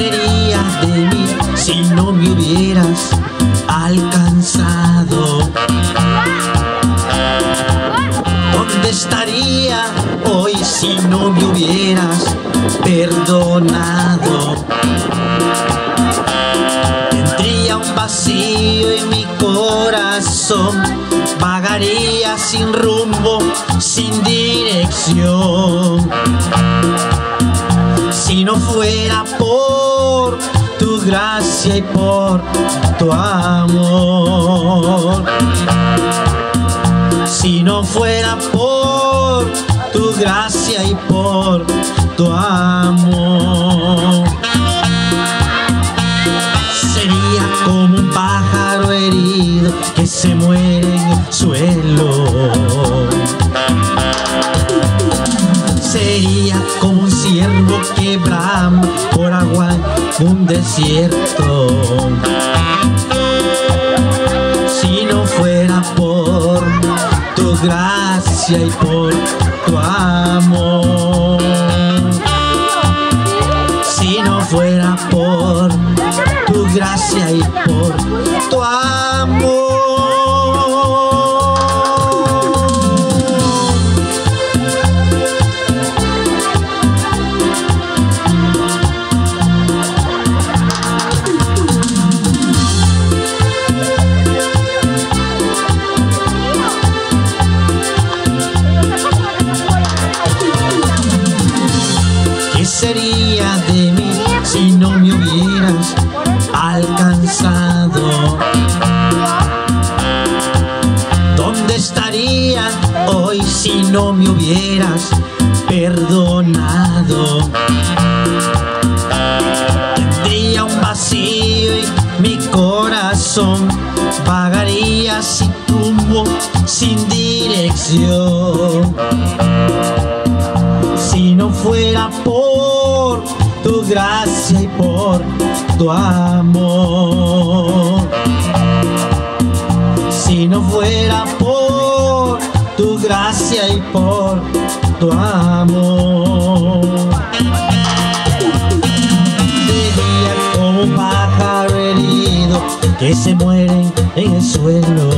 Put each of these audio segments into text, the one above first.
sería de mí si no me hubieras alcanzado? ¿Dónde estaría hoy si no me hubieras perdonado? Tendría un vacío en mi corazón, vagaría sin rumbo, sin dirección. Si no fuera por tu gracia y por tu amor. Si no fuera por tu gracia y por tu amor. Sería como un pájaro herido que se muere en el suelo. Desierto. Si no fuera por tu gracia y por tu amor. Si no fuera por tu gracia y por tu amor. Hubieras perdonado? Tendría un vacío en mi corazón, vagaría sin rumbo, sin dirección si no fuera por tu gracia y por tu amor. Si no fuera por tu gracia y por tu amor. Sería como un pájaro herido que se muere en el suelo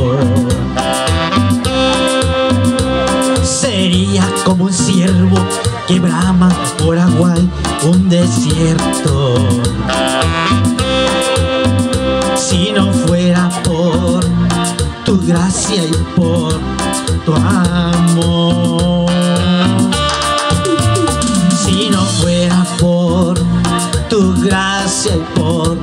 sería como un ciervo que brama por agua en un desierto. Si no fuera por tu gracia y por tu amor. Si no fuera por tu gracia y por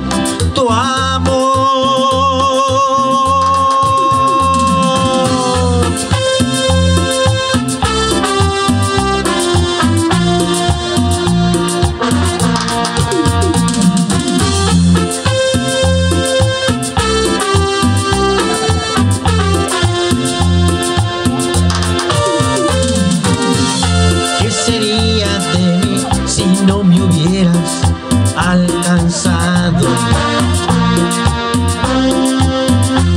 hubieras alcanzado?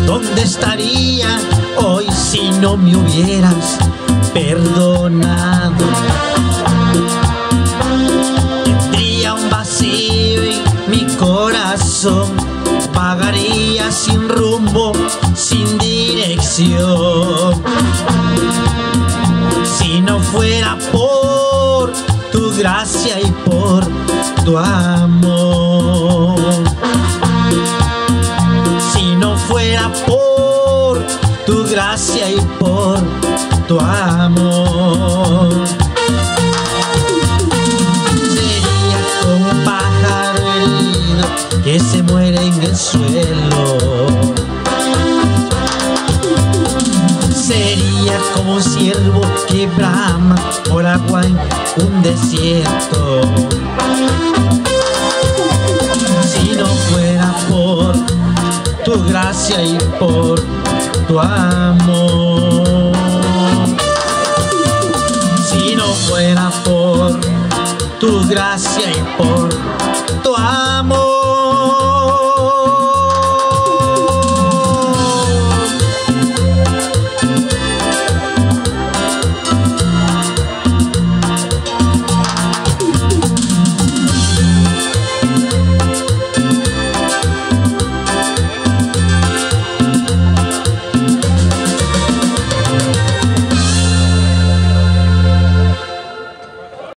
¿Dónde estaría hoy si no me hubieras perdonado? Tendría un vacío en mi corazón, vagaría sin rumbo, sin dirección si no fuera por tu gracia y por tu amor. Si no fuera por tu gracia y por tu amor. Sería como un pájaro herido que se muere en el suelo como un ciervo que brama por agua en un desierto. Si no fuera por tu gracia y por tu amor. Si no fuera por tu gracia y por tu amor.